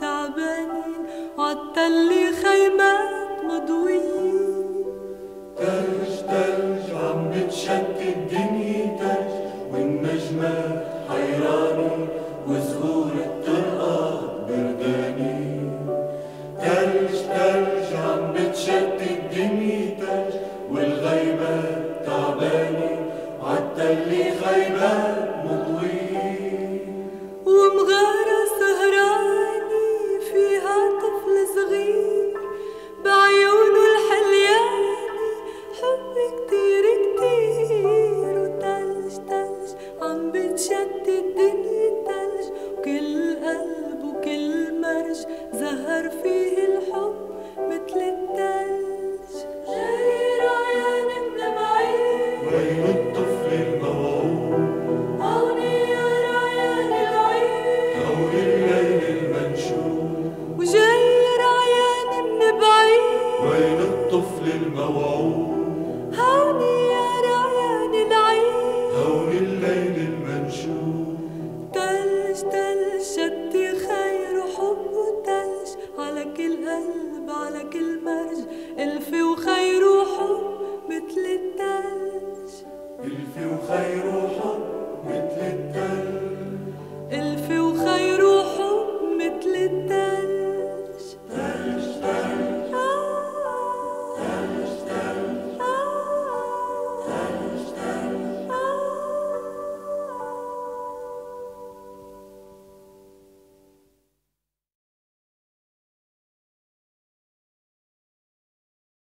تعبانين. وعالتلي خيمات مضويين. بتشتت الدنيا تلج والغيمات تعبانين عالتلي خيمات مضوين ومغارة سهراني فيها طفل صغير بعيونه الحلياني حب كتير كتير وتلج تلج عم بتشتت الدنيا تلج وكل قلب وكل مرج زهر فيه الحب. الطفل الموعود. هوني يا رعيان العيد. هون الليل المنشود. تلج تلج شتي خير وحب وتلج. على كل قلب على كل مرج. ألف